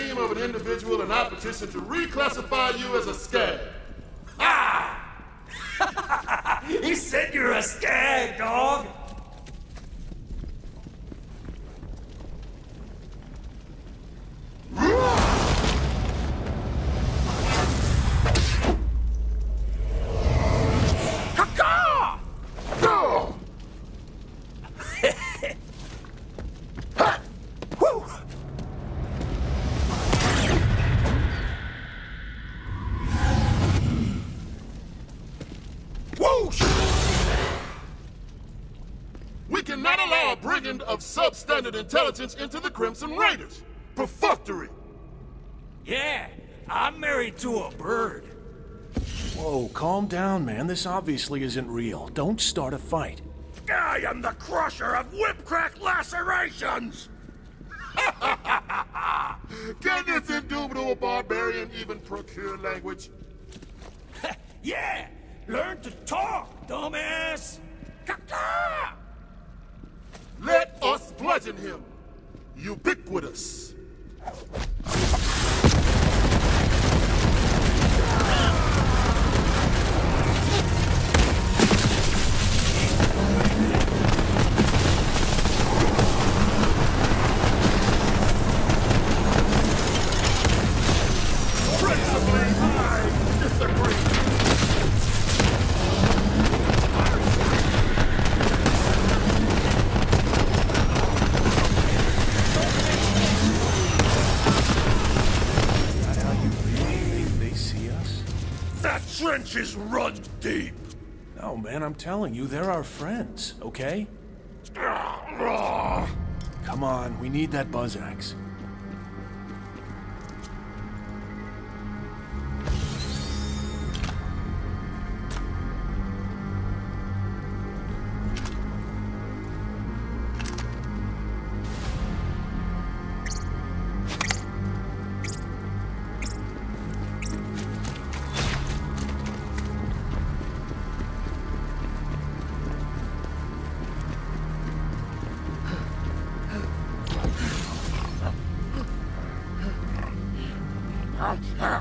of an individual and I petition to reclassify you as a skag. Ah! He said you're a skag, dog. We cannot allow a brigand of substandard intelligence into the Crimson Raiders. Perfunctory. Yeah, I'm married to a bird. Whoa, calm down, man. This obviously isn't real. Don't start a fight. I am the crusher of whipcrack lacerations! Can this indubitable barbarian even procure language? Yeah! Learn to talk, dumbass! Bludgeon him. Ubiquitous. That trench is run deep! No, man, I'm telling you, they're our friends, okay? Ah, ah. Come on, we need that buzz axe. Huh?